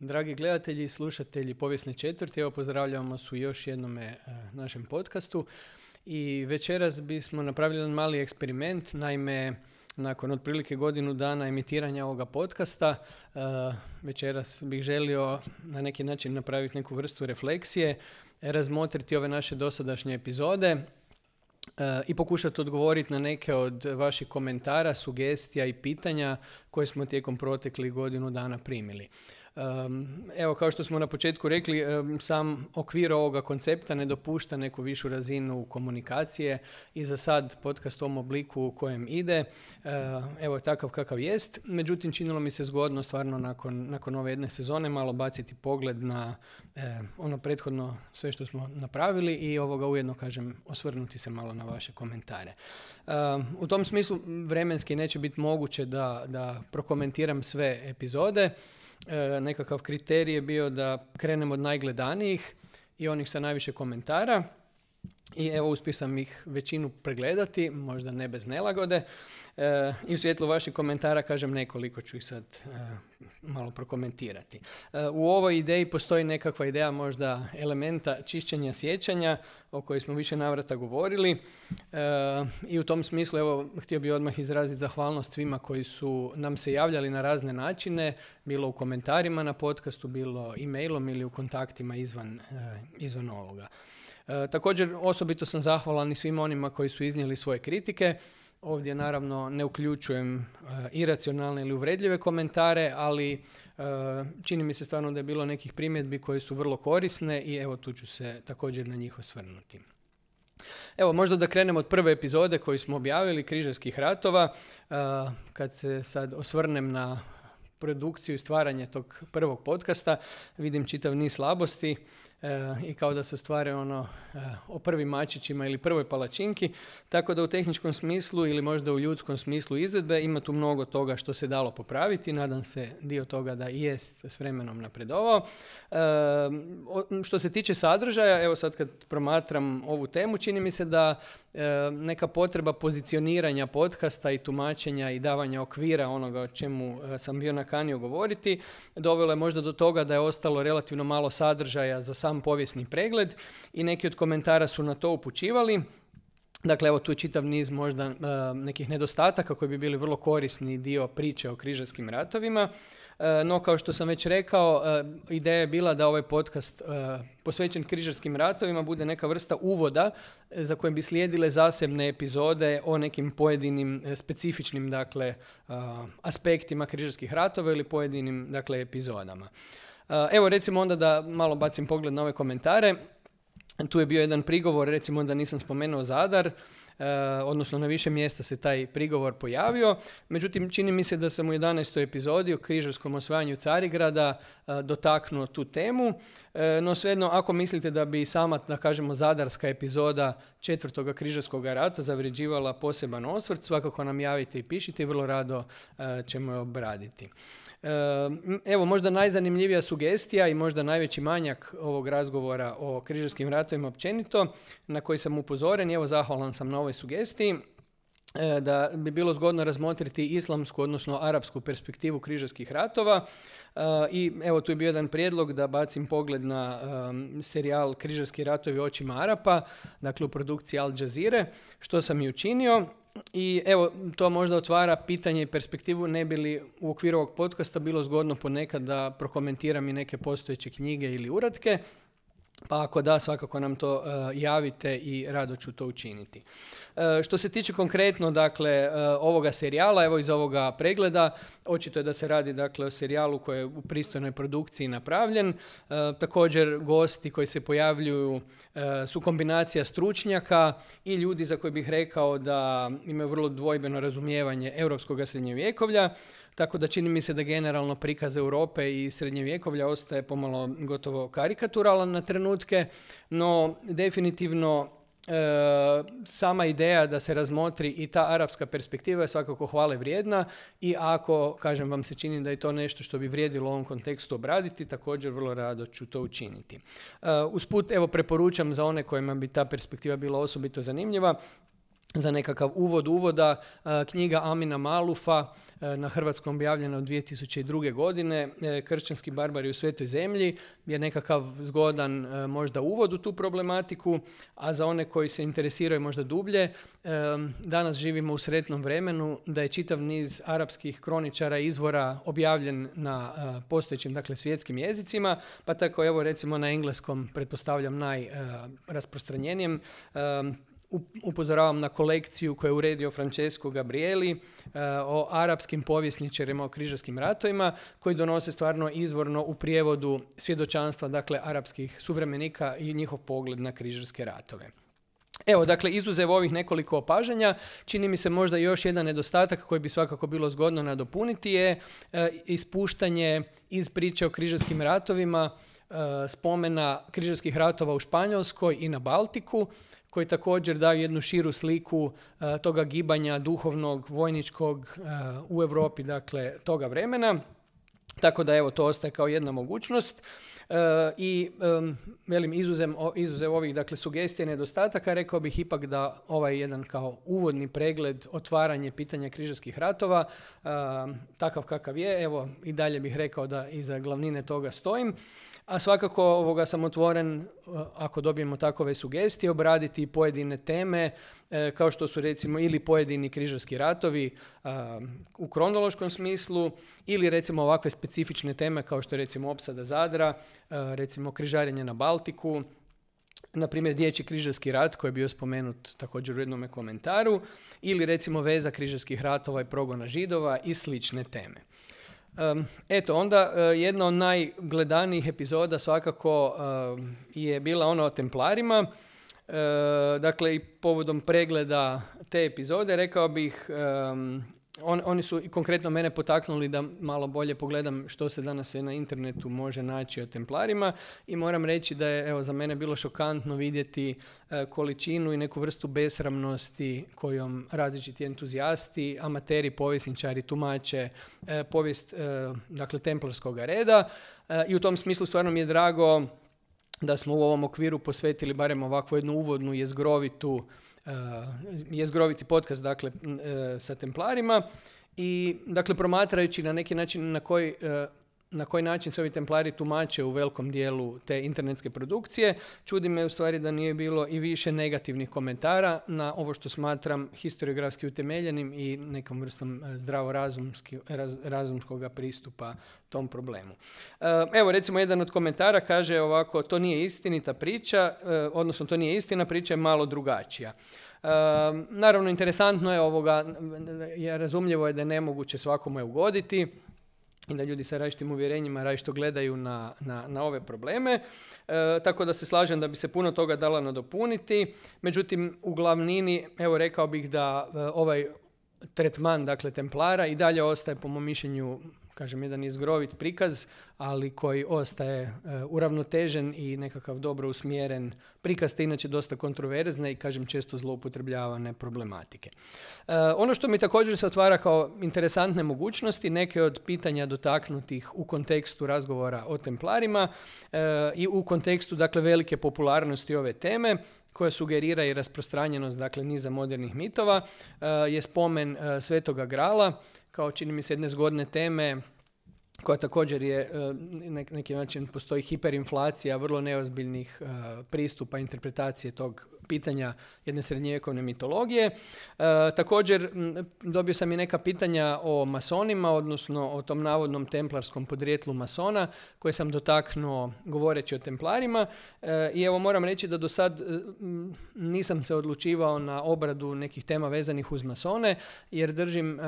Dragi gledatelji i slušatelji Povijesne četvrti, evo pozdravljamo vas u još jednome e, našem podcastu. I večeras bismo napravili jedan mali eksperiment, naime, nakon otprilike godinu dana emitiranja ovoga podcasta, e, večeras bih želio na neki način napraviti neku vrstu refleksije, razmotriti ove naše dosadašnje epizode, e, i pokušati odgovoriti na neke od vaših komentara, sugestija i pitanja koje smo tijekom proteklih godinu dana primili. Evo, kao što smo na početku rekli, sam okvir ovoga koncepta ne dopušta neku višu razinu komunikacije i za sad podcast u ovom obliku u kojem ide, evo takav kakav jest. Međutim, činilo mi se zgodno stvarno nakon, nakon ove jedne sezone malo baciti pogled na ono prethodno sve što smo napravili i ovoga ujedno, kažem, osvrnuti se malo na vaše komentare. U tom smislu vremenski neće biti moguće da, da prokomentiram sve epizode, E, nekakav kriterij je bio da krenemo od najgledanijih i onih sa najviše komentara. I evo uspio sam ih većinu pregledati, možda ne bez nelagode. E, I u svjetlu vaših komentara kažem nekoliko ću ih sad e, malo prokomentirati. E, u ovoj ideji postoji nekakva ideja možda elementa čišćenja sjećanja o kojoj smo više navrata govorili i u tom smislu evo htio bih odmah izraziti zahvalnost svima koji su nam se javljali na razne načine, bilo u komentarima na podcastu, bilo e-mailom ili u kontaktima izvan, izvan ovoga. Također osobito sam zahvalan i svim onima koji su iznijeli svoje kritike. Ovdje naravno ne uključujem uh, iracionalne ili uvredljive komentare, ali uh, čini mi se stvarno da je bilo nekih primjedbi koje su vrlo korisne i evo tu ću se također na njih osvrnuti. Evo, možda da krenemo od prve epizode koju smo objavili, Križarskih ratova. Uh, kad se sad osvrnem na produkciju i stvaranje tog prvog podcasta, vidim čitav niz slabosti. E, i kao da se stvari ono e, o prvim mačićima ili prvoj palačinki, tako da u tehničkom smislu ili možda u ljudskom smislu izvedbe ima tu mnogo toga što se dalo popraviti, nadam se dio toga da i jest s vremenom napredovao. E, što se tiče sadržaja, evo sad kad promatram ovu temu, čini mi se da neka potreba pozicioniranja podcasta i tumačenja i davanja okvira onoga o čemu sam bio nakanio govoriti, dovelo je možda do toga da je ostalo relativno malo sadržaja za sam sam povijesni pregled i neki od komentara su na to upućivali. Dakle, evo tu je čitav niz možda e, nekih nedostataka koji bi bili vrlo korisni dio priče o križarskim ratovima. E, no, kao što sam već rekao, e, ideja je bila da ovaj podcast posvećen križarskim ratovima bude neka vrsta uvoda za kojim bi slijedile zasebne epizode o nekim pojedinim specifičnim dakle, aspektima križarskih ratova ili pojedinim dakle, epizodama. Eh, evo recimo onda da malo bacim pogled na ove komentare. Tu je bio jedan prigovor, recimo da nisam spomenuo Zadar, odnosno na više mjesta se taj prigovor pojavio. Međutim, čini mi se da sam u 11. epizodi o križarskom osvajanju Carigrada uh, dotaknuo tu temu. Uh, no svejedno, ako mislite da bi sama, da kažemo, zadarska epizoda četvrtoga križarskog rata zavređivala poseban osvrt, svakako nam javite i pišite i vrlo rado ćemo je obraditi. Evo, možda najzanimljivija sugestija i možda najveći manjak ovog razgovora o križarskim ratovima općenito, na koji sam upozoren evo zahvalan sam na ovoj sugestiji, e, da bi bilo zgodno razmotriti islamsku, odnosno arapsku perspektivu križarskih ratova. E, I evo tu je bio jedan prijedlog da bacim pogled na serijal Križarski ratovi očima Arapa, dakle u produkciji Al Jazeera, što sam i učinio. I evo, to možda otvara pitanje i perspektivu, ne bi li u okviru ovog podcasta bilo zgodno ponekad da prokomentiram i neke postojeće knjige ili uratke, pa ako da, svakako nam to e, javite i rado ću to učiniti. E, što se tiče konkretno dakle, e, ovoga serijala, evo iz ovoga pregleda, očito je da se radi dakle, o serijalu koji je u pristojnoj produkciji napravljen. također gosti koji se pojavljuju su kombinacija stručnjaka i ljudi za koje bih rekao da imaju vrlo dvojbeno razumijevanje europskog srednjevjekovlja. Tako da čini mi se da generalno prikaz Europe i srednjevjekovlja ostaje pomalo gotovo karikaturalan na trenutke, no definitivno e, sama ideja da se razmotri i ta arapska perspektiva je svakako hvale vrijedna i ako, kažem, vam se čini da je to nešto što bi vrijedilo u ovom kontekstu obraditi, također vrlo rado ću to učiniti. Uh, usput, evo, preporučam za one kojima bi ta perspektiva bila osobito zanimljiva, za nekakav uvod uvoda knjiga Amina Malufa E, na hrvatskom objavljena od 2002. godine, e, Kršćanski barbari u svetoj zemlji, je nekakav zgodan e, možda uvod u tu problematiku, a za one koji se interesiraju možda dublje, danas živimo u sretnom vremenu da je čitav niz arapskih kroničara izvora objavljen na postojećim dakle svjetskim jezicima, pa tako evo recimo na engleskom pretpostavljam najrasprostranjenijem upozoravam na kolekciju koju je uredio Francesco Gabrieli e, o arapskim povjesničarima o križarskim ratovima koji donose stvarno izvorno u prijevodu svjedočanstva dakle arapskih suvremenika i njihov pogled na križarske ratove. Evo, dakle, izuzev ovih nekoliko opažanja, čini mi se možda još jedan nedostatak koji bi svakako bilo zgodno nadopuniti je e, ispuštanje iz priče o križarskim ratovima e, spomena križarskih ratova u Španjolskoj i na Baltiku, koji također daju jednu širu sliku e, toga gibanja duhovnog, vojničkog e, u Europi, dakle toga vremena. Tako da evo to ostaje kao jedna mogućnost. E, I velim izuzem, izuzev ovih dakle sugestije nedostataka, rekao bih ipak da ovaj jedan kao uvodni pregled, otvaranje pitanja križarskih ratova, takav kakav je, evo i dalje bih rekao da iza glavnine toga stojim. A svakako ovoga sam otvoren, uh, ako dobijemo takove sugestije, obraditi pojedine teme, uh, kao što su recimo ili pojedini križarski ratovi uh, u kronološkom smislu, ili recimo ovakve specifične teme kao što je recimo opsada Zadra, recimo križarenje na Baltiku, na primjer dječji križarski rat koji je bio spomenut također u jednom komentaru, ili recimo veza križarskih ratova i progona židova i slične teme eto, onda e, jedna od najgledanijih epizoda svakako je bila ona o Templarima. E, dakle, i povodom pregleda te epizode rekao bih on, oni su i konkretno mene potaknuli da malo bolje pogledam što se danas sve na internetu može naći o templarima i moram reći da je evo, za mene bilo šokantno vidjeti e, količinu i neku vrstu besramnosti kojom različiti entuzijasti, amateri, povjesničari tumače e, povijest e, dakle, templarskog reda i u tom smislu stvarno mi je drago da smo u ovom okviru posvetili barem ovakvu jednu uvodnu jezgrovitu Uh, je zgroviti podcast dakle, uh, sa templarima i dakle promatrajući na neki način na koji uh, na koji način se ovi templari tumače u velikom dijelu te internetske produkcije. Čudi me u stvari da nije bilo i više negativnih komentara na ovo što smatram historiografski utemeljenim i nekom vrstom e, zdravorazumskog pristupa tom problemu. E, evo recimo jedan od komentara kaže ovako, to nije istinita priča, e, odnosno to nije istina, priča je malo drugačija. naravno, interesantno je ovoga, razumljivo je da je nemoguće svakome ugoditi, i da ljudi sa različitim uvjerenjima različito gledaju na, na, na ove probleme. E, tako da se slažem da bi se puno toga dala nadopuniti. Međutim, u glavnini, evo rekao bih da e, ovaj tretman, dakle, templara i dalje ostaje po mom mišljenju kažem, jedan izgrovit prikaz, ali koji ostaje uh, uravnotežen i nekakav dobro usmjeren prikaz, te inače dosta kontroverzne i, kažem, često zloupotrebljavane problematike. Uh, ono što mi također se otvara kao interesantne mogućnosti, neke od pitanja dotaknutih u kontekstu razgovora o templarima uh, i u kontekstu, dakle, velike popularnosti ove teme, koja sugerira i rasprostranjenost dakle niza modernih mitova je spomen Svetoga Grala kao čini mi se jedne zgodne teme koja također je e, na neki način postoji hiperinflacija vrlo neozbiljnih e, pristupa interpretacije tog pitanja jedne srednjevjekovne mitologije. E, također dobio sam i neka pitanja o masonima, odnosno o tom navodnom templarskom podrijetlu masona koje sam dotaknuo govoreći o templarima. E, I evo moram reći da do sad nisam se odlučivao na obradu nekih tema vezanih uz masone, jer držim e,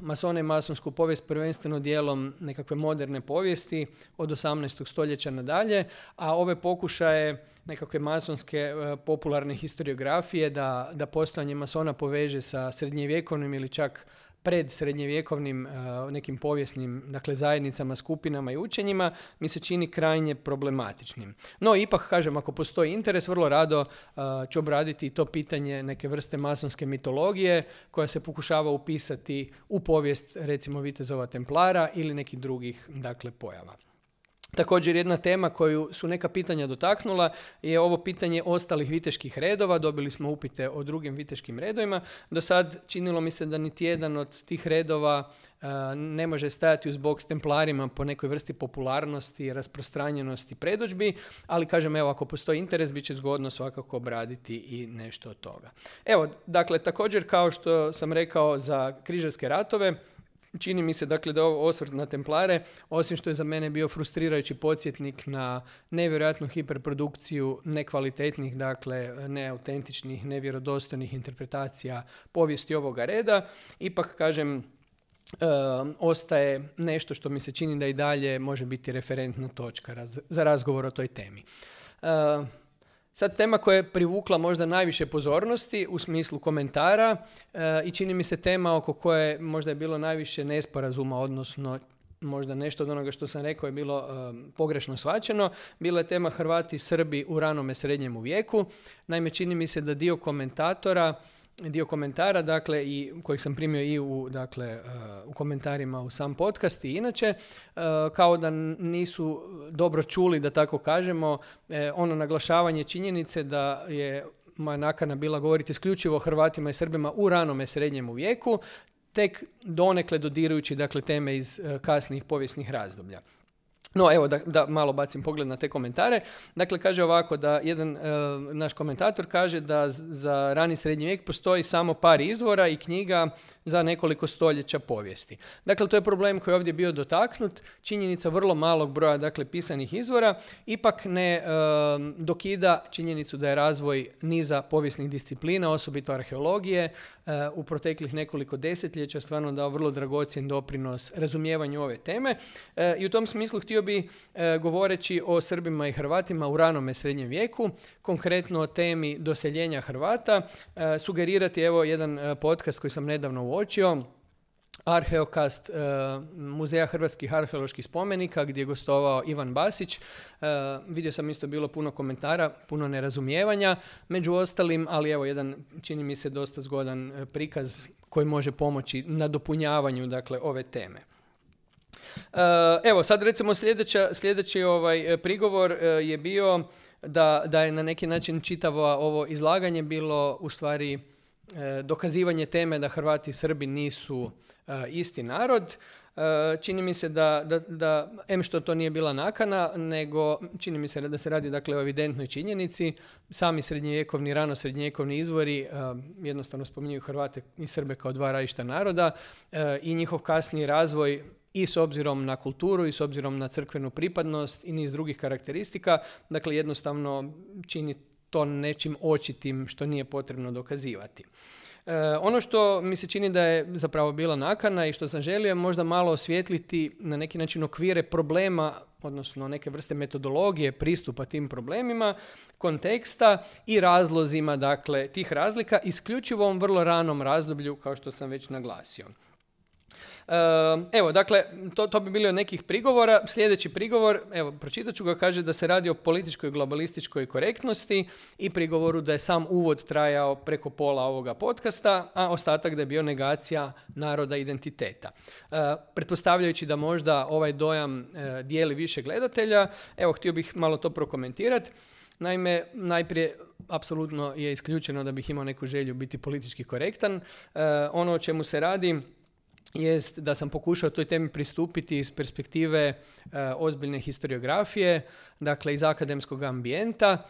masone i masonsku povijest prvenstveno dijelom nekakve moderne povijesti od 18. stoljeća nadalje, a ove pokušaje nekakve masonske e, popularne historiografije da, da postojanje masona poveže sa srednjevjekovnim ili čak pred srednjevjekovnim e, nekim povijesnim dakle, zajednicama, skupinama i učenjima mi se čini krajnje problematičnim. No, ipak, kažem, ako postoji interes, vrlo rado uh, ću obraditi to pitanje neke vrste masonske mitologije koja se pokušava upisati u povijest, recimo, Vitezova Templara ili nekih drugih dakle, pojava. Također jedna tema koju su neka pitanja dotaknula je ovo pitanje ostalih viteških redova. Dobili smo upite o drugim viteškim redovima. Do sad činilo mi se da niti jedan od tih redova ne može stajati uz bok s templarima po nekoj vrsti popularnosti, rasprostranjenosti predođbi, ali kažem evo ako postoji interes bit će zgodno svakako obraditi i nešto od toga. Evo, dakle također kao što sam rekao za križarske ratove, Čini mi se dakle da ovo osvrt na templare, osim što je za mene bio frustrirajući podsjetnik na nevjerojatnu hiperprodukciju nekvalitetnih, dakle neautentičnih, nevjerodostojnih interpretacija povijesti ovoga reda, ipak kažem e, ostaje nešto što mi se čini da i dalje može biti referentna točka za razgovor o toj temi. Uh, Sad tema koja je privukla možda najviše pozornosti u smislu komentara e, i čini mi se tema oko koje možda je bilo najviše nesporazuma, odnosno možda nešto od onoga što sam rekao je bilo e, pogrešno svačeno. Bila je tema Hrvati Srbi u ranome srednjemu vijeku. Naime, čini mi se da dio komentatora dio komentara, dakle, i kojih sam primio i u, dakle, uh, u komentarima u sam podcast i inače, uh, kao da nisu dobro čuli, da tako kažemo, uh, ono naglašavanje činjenice da je moja nakana bila govoriti isključivo o Hrvatima i Srbima u ranome srednjemu vijeku, tek donekle dodirujući dakle, teme iz kasnijih povijesnih razdoblja. No, evo da, da malo bacim pogled na te komentare. Dakle, kaže ovako da jedan e, naš komentator kaže da za rani srednji vijek postoji samo par izvora i knjiga za nekoliko stoljeća povijesti. Dakle, to je problem koji je ovdje bio dotaknut. Činjenica vrlo malog broja dakle, pisanih izvora ipak ne e, dokida činjenicu da je razvoj niza povijesnih disciplina, osobito arheologije, e, u proteklih nekoliko desetljeća stvarno dao vrlo dragocjen doprinos razumijevanju ove teme. E, I u tom smislu htio bi govoreći o Srbima i Hrvatima u ranome srednjem vijeku, konkretno o temi doseljenja Hrvata, sugerirati evo jedan podcast koji sam nedavno uočio. Arheokast e, Muzeja hrvatskih arheoloških spomenika gdje je gostovao Ivan Basić. E, vidio sam isto bilo puno komentara, puno nerazumijevanja. Među ostalim, ali evo jedan čini mi se dosta zgodan e, prikaz koji može pomoći na dopunjavanju dakle, ove teme. Evo, sad recimo sljedeća, sljedeći ovaj prigovor je bio da, da je na neki način čitavo ovo izlaganje bilo u stvari dokazivanje teme da Hrvati i Srbi nisu e, isti narod. E, čini mi se da, da, da, em što to nije bila nakana, nego čini mi se da se radi dakle, o evidentnoj činjenici. Sami srednjevjekovni, rano srednjevjekovni izvori jednostavno spominju Hrvate i Srbe kao dva različita naroda i njihov kasniji razvoj i s obzirom na kulturu i s obzirom na crkvenu pripadnost i niz drugih karakteristika. Dakle, jednostavno čini to nečim očitim što nije potrebno dokazivati. E, ono što mi se čini da je zapravo bila nakana i što sam želio možda malo osvijetliti na neki način okvire problema, odnosno neke vrste metodologije pristupa tim problemima, konteksta i razlozima dakle tih razlika isključivo u vrlo ranom razdoblju kao što sam već naglasio. Ehm, evo, dakle, to, to bi bili od nekih prigovora. Sljedeći prigovor, evo, pročitat ću ga, kaže da se radi o političkoj globalističkoj korektnosti i prigovoru da je sam uvod trajao preko pola ovoga podcasta, a ostatak da je bio negacija naroda identiteta. Ehm, pretpostavljajući da možda ovaj dojam e, dijeli više gledatelja, evo, htio bih malo to prokomentirati. Naime, najprije apsolutno je isključeno da bih imao neku želju biti politički korektan. Ehm, ono o čemu se radi jest da sam pokušao toj temi pristupiti iz perspektive e, ozbiljne historiografije, dakle iz akademskog ambijenta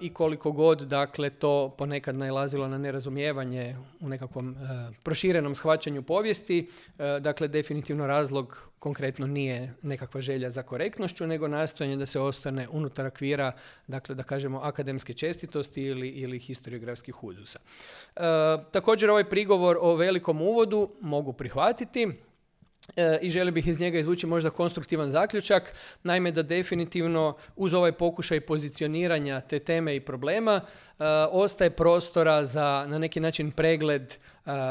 i koliko god dakle to ponekad najlazilo na nerazumijevanje u nekakvom e, proširenom shvaćanju povijesti, dakle definitivno razlog konkretno nije nekakva želja za korektnošću, nego nastojanje da se ostane unutar akvira, dakle da kažemo akademske čestitosti ili, ili historiografskih uzusa. E, također ovaj prigovor o velikom uvodu mogu prihvatiti. E, i želio bih iz njega izvući možda konstruktivan zaključak, naime da definitivno uz ovaj pokušaj pozicioniranja te teme i problema e, ostaje prostora za na neki način pregled e,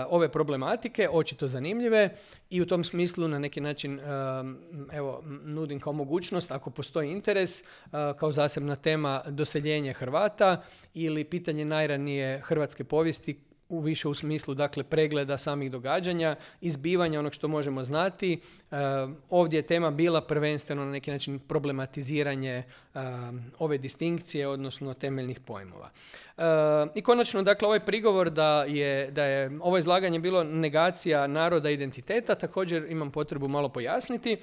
ove problematike, očito zanimljive i u tom smislu na neki način evo, nudim kao mogućnost ako postoji interes kao zasebna tema doseljenje Hrvata ili pitanje najranije hrvatske povijesti u više u smislu dakle pregleda samih događanja, izbivanja onog što možemo znati. E, ovdje je tema bila prvenstveno na neki način problematiziranje e, ove distinkcije, odnosno temeljnih pojmova. I konačno, dakle, ovaj prigovor da je, da je ovo izlaganje bilo negacija naroda identiteta, također imam potrebu malo pojasniti.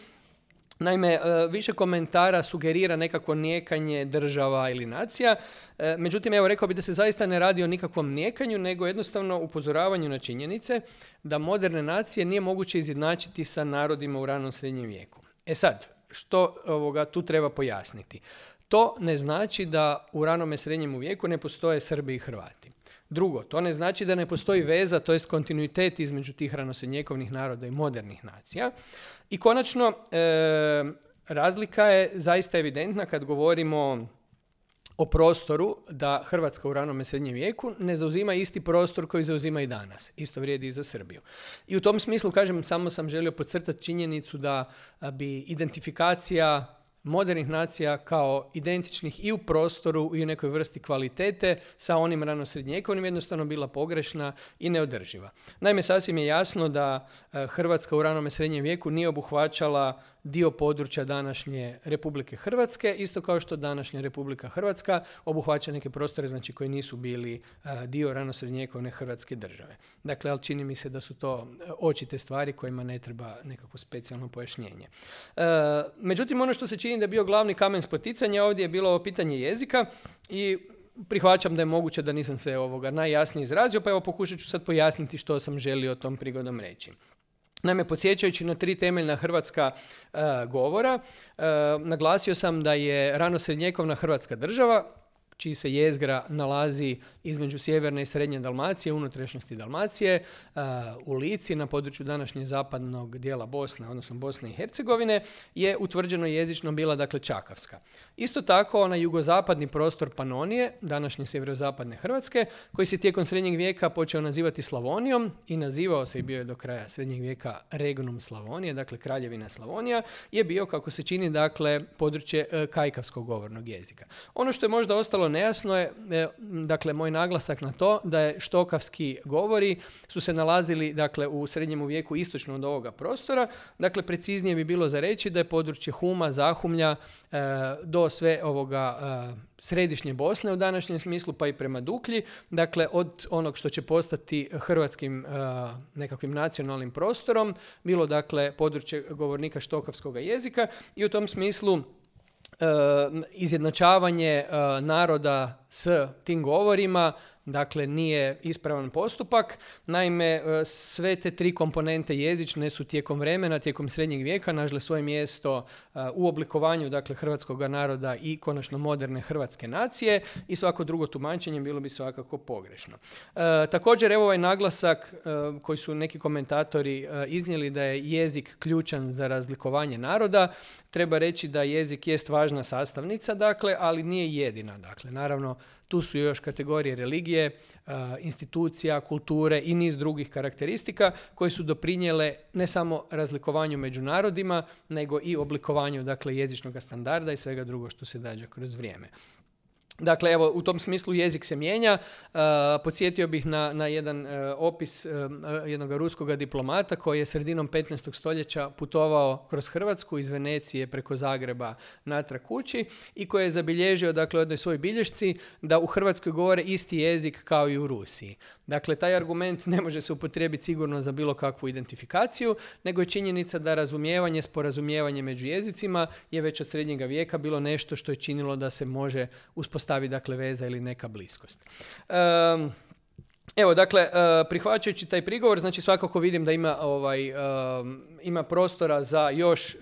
Naime, e, više komentara sugerira nekako nijekanje država ili nacija, e, međutim, evo rekao bi da se zaista ne radi o nikakvom nijekanju, nego jednostavno upozoravanju na činjenice da moderne nacije nije moguće izjednačiti sa narodima u ranom srednjem vijeku. E sad, što ovoga tu treba pojasniti? To ne znači da u ranome srednjem vijeku ne postoje Srbi i Hrvati. Drugo, to ne znači da ne postoji veza, to jest kontinuitet između tih ranosrednjekovnih naroda i modernih nacija. I konačno, e, razlika je zaista evidentna kad govorimo o prostoru da Hrvatska u ranome srednjem vijeku ne zauzima isti prostor koji zauzima i danas. Isto vrijedi i za Srbiju. I u tom smislu, kažem, samo sam želio podcrtati činjenicu da bi identifikacija modernih nacija kao identičnih i u prostoru i u nekoj vrsti kvalitete sa onim ranosrednjekovnim jednostavno bila pogrešna i neodrživa. Naime, sasvim je jasno da e, Hrvatska u ranome srednjem vijeku nije obuhvaćala dio područja današnje Republike Hrvatske, isto kao što današnja Republika Hrvatska obuhvaća neke prostore znači koji nisu bili dio rano srednjekovne Hrvatske države. Dakle, ali čini mi se da su to e, očite stvari kojima ne treba nekako specijalno pojašnjenje. E, međutim, ono što se čini da je bio glavni kamen spoticanja ovdje je bilo ovo pitanje jezika i prihvaćam da je moguće da nisam se ovoga najjasnije izrazio, pa evo pokušat ću sad pojasniti što sam želio tom prigodom reći. Naime, podsjećajući na tri temeljna hrvatska e, govora, e, naglasio sam da je rano srednjekovna hrvatska država, čiji se jezgra nalazi između sjeverne i srednje Dalmacije, unutrašnjosti Dalmacije, u Lici na području današnje zapadnog dijela Bosne, odnosno Bosne i Hercegovine, je utvrđeno jezično bila dakle Čakavska. Isto tako na jugozapadni prostor Panonije, današnje sjeverozapadne Hrvatske, koji se tijekom srednjeg vijeka počeo nazivati Slavonijom i nazivao se i bio je do kraja srednjeg vijeka Regnum Slavonije, dakle Kraljevina Slavonija, je bio, kako se čini, dakle područje e, kajkavskog govornog jezika. Ono što je možda ostalo nejasno je, e, dakle, moj naglasak na to da je štokavski govori su se nalazili, dakle, u srednjem vijeku istočno od ovoga prostora. Dakle, preciznije bi bilo za reći da je područje Huma, Zahumlja, e, do sve ovoga e, središnje Bosne u današnjem smislu, pa i prema Duklji, dakle, od onog što će postati hrvatskim nekakvim nacionalnim prostorom, bilo, dakle, područje govornika štokavskog jezika i u tom smislu izjednačavanje naroda s tim govorima dakle nije ispravan postupak. Naime, e, sve te tri komponente jezične su tijekom vremena, tijekom srednjeg vijeka nažle svoje mjesto e, u oblikovanju dakle, hrvatskog naroda i konačno moderne hrvatske nacije i svako drugo tumačenje bilo bi svakako pogrešno. E, također, evo ovaj naglasak koji su neki komentatori iznijeli da je jezik ključan za razlikovanje naroda. Treba reći da jezik jest važna sastavnica, dakle, ali nije jedina. Dakle, naravno, tu su još kategorije religije, e, institucija, kulture i niz drugih karakteristika koje su doprinijele ne samo razlikovanju među narodima, nego i oblikovanju dakle, jezičnog standarda i svega drugo što se dađa kroz vrijeme. Dakle, evo, u tom smislu jezik se mijenja. Uh, podsjetio bih na, na jedan uh, opis uh, jednog ruskog diplomata koji je sredinom 15. stoljeća putovao kroz Hrvatsku iz Venecije preko Zagreba natrag kući i koji je zabilježio dakle, u jednoj svojoj bilješci da u Hrvatskoj govore isti jezik kao i u Rusiji. Dakle, taj argument ne može se upotrijebiti sigurno za bilo kakvu identifikaciju, nego je činjenica da razumijevanje, sporazumijevanje među jezicima je već od srednjega vijeka bilo nešto što je činilo da se može uspostaviti dakle, veza ili neka bliskost. Um, Evo, dakle, prihvaćajući taj prigovor, znači svakako vidim da ima ovaj, ima prostora za još uh,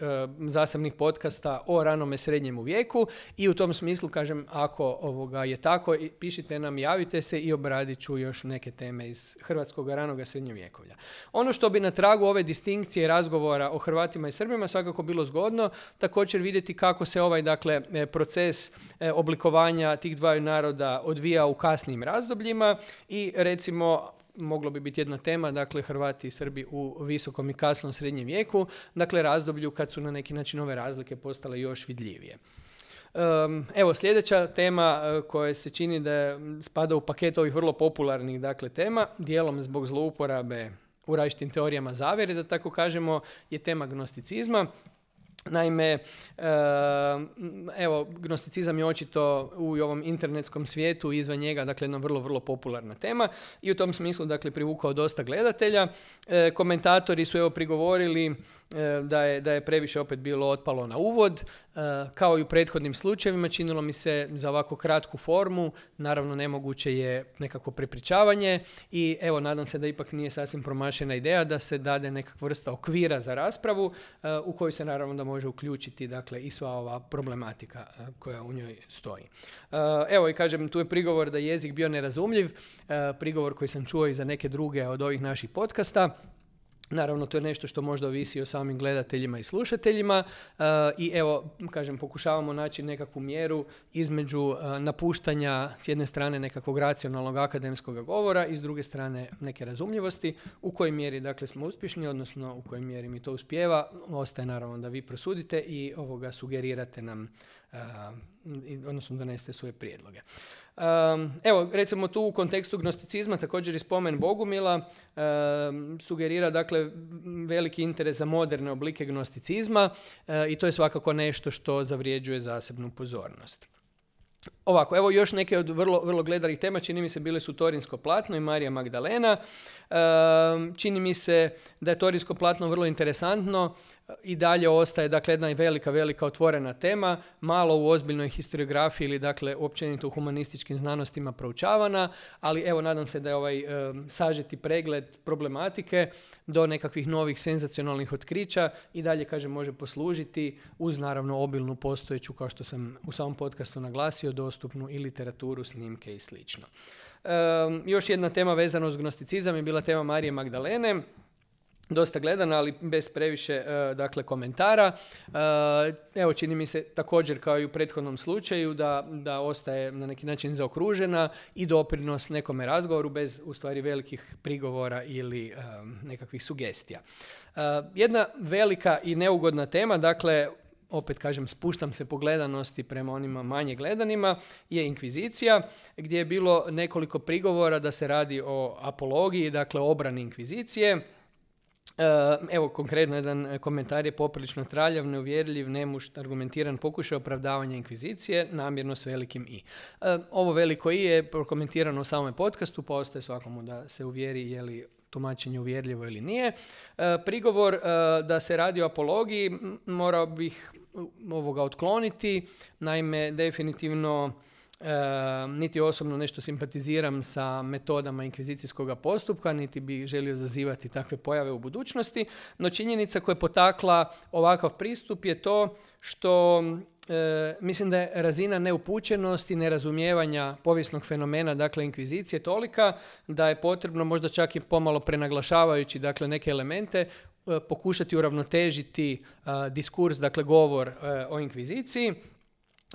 zasebnih podcasta o ranome srednjemu vijeku i u tom smislu kažem ako ovoga je tako pišite nam, javite se i obradit ću još neke teme iz hrvatskog ranoga srednjovjekovlja. Ono što bi na tragu ove distinkcije razgovora o Hrvatima i Srbima svakako bilo zgodno također vidjeti kako se ovaj dakle e, proces e, oblikovanja tih dvaju naroda odvija u kasnim razdobljima i recimo moglo bi biti jedna tema, dakle Hrvati i Srbi u visokom i kasnom srednjem vijeku, dakle razdoblju kad su na neki način ove razlike postale još vidljivije. Evo, sljedeća tema koja se čini da spada u paket ovih vrlo popularnih dakle, tema, dijelom zbog zlouporabe u različitim teorijama zavjere, da tako kažemo, je tema gnosticizma. Naime, evo, gnosticizam je očito u ovom internetskom svijetu izvan njega, dakle, jedna vrlo, vrlo popularna tema i u tom smislu, dakle, privukao dosta gledatelja. E, komentatori su, evo, prigovorili E, da je, da je previše opet bilo otpalo na uvod. E, kao i u prethodnim slučajevima činilo mi se za ovako kratku formu, naravno nemoguće je nekako prepričavanje i evo nadam se da ipak nije sasvim promašena ideja da se dade nekakva vrsta okvira za raspravu e, u koju se naravno da može uključiti dakle i sva ova problematika koja u njoj stoji. Evo i kažem tu je prigovor da je jezik bio nerazumljiv, prigovor koji sam čuo i za neke druge od ovih naših podcasta. Naravno, to je nešto što možda ovisi o samim gledateljima i slušateljima uh, i evo, kažem, pokušavamo naći nekakvu mjeru između uh, napuštanja s jedne strane nekakvog racionalnog akademskog govora i s druge strane neke razumljivosti. U kojoj mjeri, dakle, smo uspješni, odnosno u kojoj mjeri mi to uspijeva, ostaje naravno da vi prosudite i ovoga sugerirate nam, uh, odnosno donesete svoje prijedloge. Evo, recimo tu u kontekstu gnosticizma također i spomen Bogumila sugerira dakle veliki interes za moderne oblike gnosticizma eh, i to je svakako nešto što zavrijeđuje zasebnu pozornost. Ovako, evo još neke od vrlo, vrlo gledalih tema, čini mi se bile su Torinsko platno i Marija Magdalena. čini mi se da je Torinsko platno vrlo interesantno i dalje ostaje dakle jedna velika, velika otvorena tema, malo u ozbiljnoj historiografiji ili dakle općenito u humanističkim znanostima proučavana, ali evo nadam se da je ovaj sažeti pregled problematike do nekakvih novih senzacionalnih otkrića i dalje kaže može poslužiti uz naravno obilnu postojeću kao što sam u samom podcastu naglasio dostupnu i literaturu, snimke i slično. još jedna tema vezana uz gnosticizam je bila tema Marije Magdalene dosta gledana, ali bez previše e, dakle, komentara. E, evo, čini mi se također kao i u prethodnom slučaju da, da ostaje na neki način zaokružena i doprinos nekome razgovoru bez u stvari velikih prigovora ili e, nekakvih sugestija. Jedna velika i neugodna tema, dakle, opet kažem, spuštam se po gledanosti prema onima manje gledanima, je inkvizicija, gdje je bilo nekoliko prigovora da se radi o apologiji, dakle obrani inkvizicije. E, evo, konkretno jedan komentar je poprilično traljav, neuvjerljiv, nemušt, argumentiran pokušaj opravdavanja inkvizicije, namjerno s velikim i. E, ovo veliko i je prokomentirano u samom podcastu, pa ostaje svakomu da se uvjeri je li tumačenje uvjerljivo ili nije. E, prigovor da se radi o apologiji morao bih ovoga otkloniti. Naime, definitivno niti osobno nešto simpatiziram sa metodama inkvizicijskog postupka, niti bi želio zazivati takve pojave u budućnosti, no činjenica koja je potakla ovakav pristup je to što e, mislim da je razina neupućenosti, nerazumijevanja povijesnog fenomena, dakle inkvizicije, tolika da je potrebno možda čak i pomalo prenaglašavajući dakle neke elemente e, pokušati uravnotežiti diskurs, dakle govor e, o inkviziciji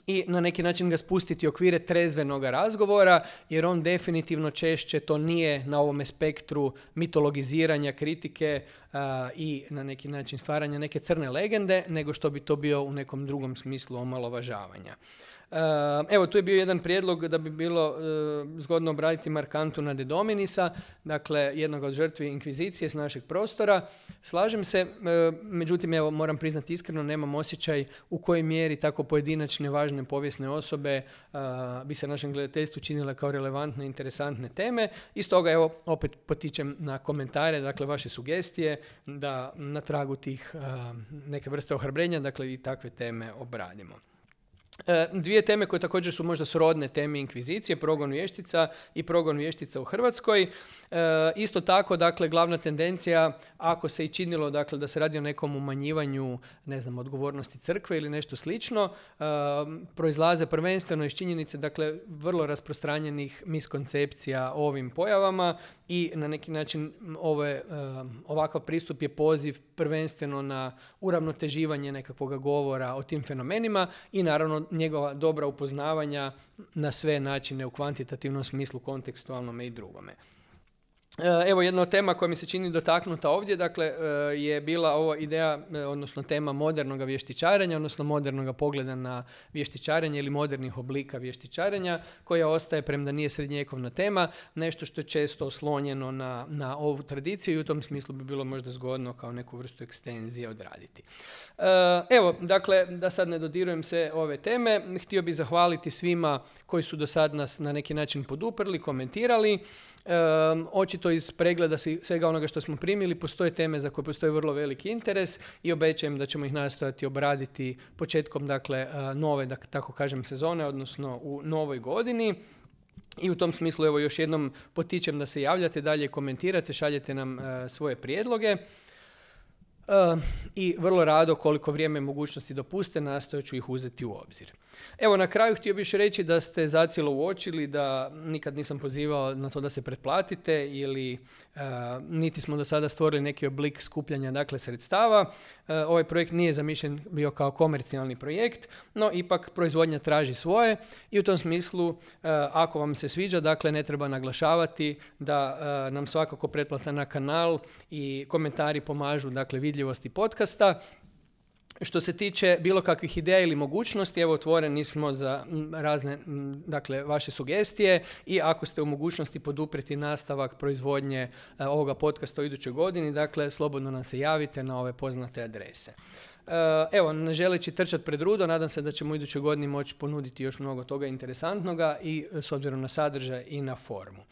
i na neki način ga spustiti okvire trezvenoga razgovora, jer on definitivno češće to nije na ovome spektru mitologiziranja, kritike i na neki način stvaranja neke crne legende, nego što bi to bio u nekom drugom smislu omalovažavanja. Eh, evo, tu je bio jedan prijedlog da bi bilo eh, zgodno obraditi Markantu de Dominisa, dakle jednog od žrtvi inkvizicije s našeg prostora. Slažem se, eh, međutim, evo, moram priznati iskreno, nemam osjećaj u kojoj mjeri tako pojedinačne, važne povijesne osobe bi se našem gledateljstvu činile kao relevantne, interesantne teme. I stoga, evo, opet potičem na komentare, dakle, vaše sugestije, da na tragu tih neke vrste ohrabrenja, dakle, i takve teme obradimo. E, dvije teme koje također su možda srodne teme inkvizicije, progon vještica i progon vještica u Hrvatskoj. E, isto tako, dakle, glavna tendencija, ako se i činilo dakle, da se radi o nekom umanjivanju, ne znam, odgovornosti crkve ili nešto slično, e, proizlaze prvenstveno iz činjenice, dakle, vrlo rasprostranjenih miskoncepcija o ovim pojavama i na neki način ove, ovakav pristup je poziv prvenstveno na uravnoteživanje nekakvog govora o tim fenomenima i naravno njegova dobra upoznavanja na sve načine u kvantitativnom smislu, kontekstualnom i drugome. E, evo jedna od tema koja mi se čini dotaknuta ovdje, dakle, e, je bila ova ideja, e, odnosno tema modernog vještičarenja, odnosno modernog pogleda na vještičarenje ili modernih oblika vještičarenja, koja ostaje, premda nije srednjekovna tema, nešto što je često oslonjeno na, na ovu tradiciju i u tom smislu bi bilo možda zgodno kao neku vrstu ekstenzije odraditi. Evo, dakle, da sad ne dodirujem se ove teme, htio bih zahvaliti svima koji su do sad nas na neki način poduprli, komentirali, Um, očito iz pregleda svega onoga što smo primili postoje teme za koje postoji vrlo veliki interes i obećajem da ćemo ih nastojati obraditi početkom dakle nove, da tako kažem, sezone, odnosno u novoj godini. I u tom smislu evo još jednom potičem da se javljate dalje, komentirate, šaljete nam svoje prijedloge. I vrlo rado koliko vrijeme mogućnosti dopuste nastojat ću ih uzeti u obzir. Evo na kraju htio bih reći da ste zacijelo uočili da nikad nisam pozivao na to da se pretplatite ili niti smo do sada stvorili neki oblik skupljanja dakle sredstava. ovaj projekt nije zamišljen bio kao komercijalni projekt, no ipak proizvodnja traži svoje i u tom smislu ako vam se sviđa, dakle ne treba naglašavati da nam svakako pretplata na kanal i komentari pomažu dakle vidljivosti podcasta što se tiče bilo kakvih ideja ili mogućnosti, evo otvoreni smo za razne dakle, vaše sugestije i ako ste u mogućnosti poduprijeti nastavak proizvodnje e, ovoga podcasta u idućoj godini, dakle slobodno nam se javite na ove poznate adrese. E, evo, ne želeći trčati pred rudo, nadam se da ćemo u idućoj godini moći ponuditi još mnogo toga interesantnoga i s obzirom na sadržaj i na formu.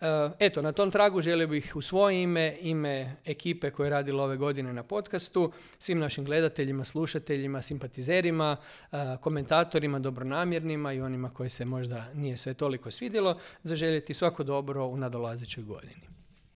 Eh, eto, na tom tragu želio bih u svoje ime, ime ekipe koje je radila ove godine na podcastu, svim našim gledateljima, slušateljima, simpatizerima, eh, komentatorima, dobronamjernima i onima koji se možda nije sve toliko svidjelo, zaželjeti svako dobro u nadolazećoj godini.